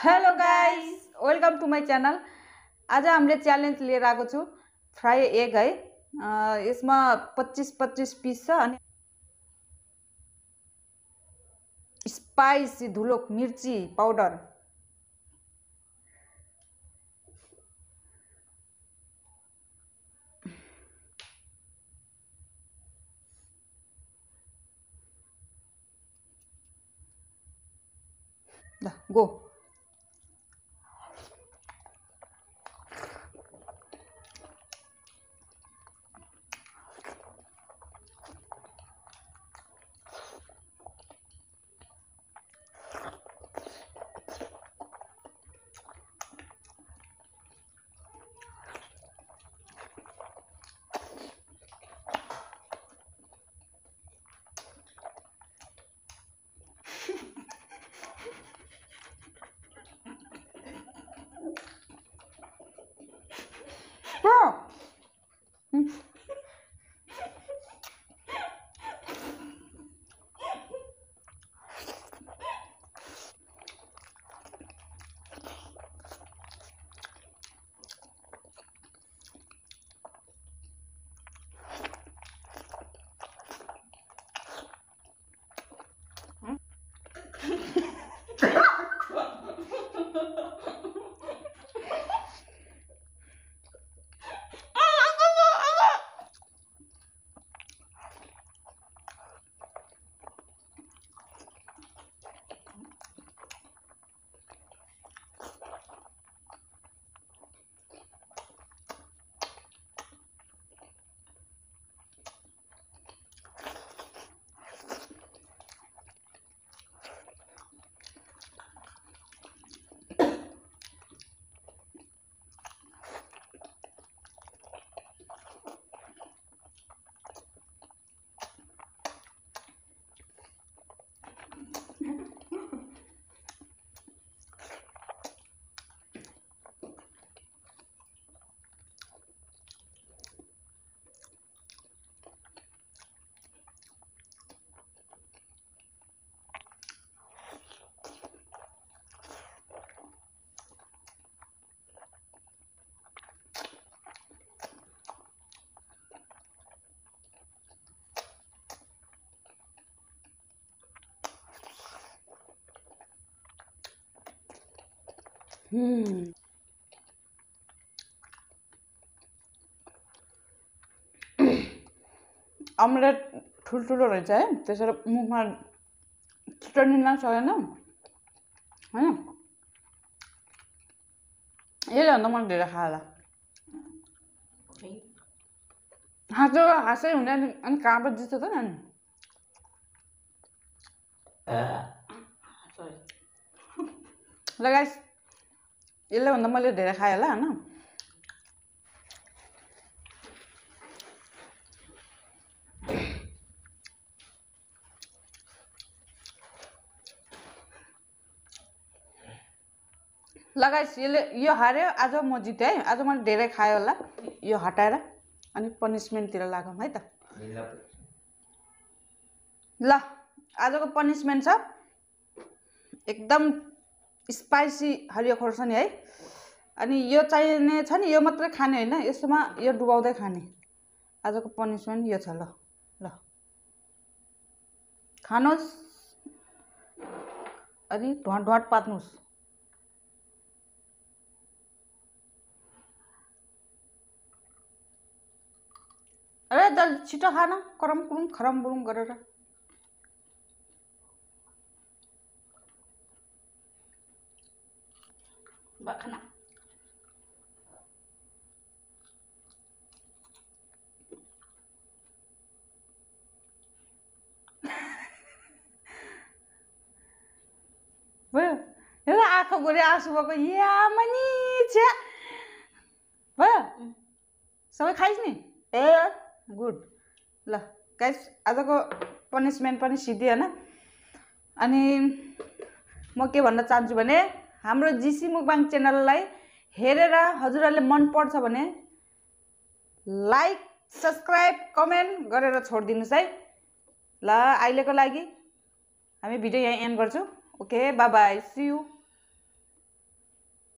Hello guys welcome to my channel आज हामीले challenge लिएर आएको छु। फ्राई एग है। यसमा पच्चिस पच्चिस पिस छ अनि स्पाइसी धुलो मिर्ची पाउडर ल गो Mm. Hmm. अमलेट ठुल्ठुलो रहेछ है त्यसरी मुखमा छिटो निल्न सकेन होइन यसले भन्दा मैले धेरै खाएँ होला हाँसो हाँसै हुँदैन अनि कहाँबाट जित्छ त नानी ल गाइस यसले भन्दा मैले धेरै खाएँ होला होइन लगाइस यसले यो हार्यो आज म जितेँ है आज मैले धेरै खाएँ होला यो हटाएर अनि पनिसमेन्टतिर लागौँ है त ल आजको पनिसमेन्ट छ एकदम स्पाइसी हरियो खोर्सानी है अनि यो चाहिने छ नि यो मात्रै खाने होइन यसमा यो डुबाउँदै खाने आजको पनिसमेन्ट यो छ ल ल खानुहोस् अनि ढुवाट ढुवाट पार्नुहोस् अरे जल्दी छिटो खान करम कुरुम खरम बुरुम गरेर खाना भयो हेर आँखा गोरी आँसु भएको या मनी छ्या भयो सबै खाइस् नि ए गुड ल गाइस आजको पनिसमेन्ट पनि सिधियो होइन अनि म के भन्न चाहन्छु भने हाम्रो जिसी मुकबाङ च्यानललाई हेरेर हजुरहरूले मन पर्छ भने लाइक सब्सक्राइब कमेन्ट गरेर छोडिदिनुहोस् है। ल अहिलेको लागि हामी भिडियो यहाँ एन्ड गर्छौँ। Okay by C you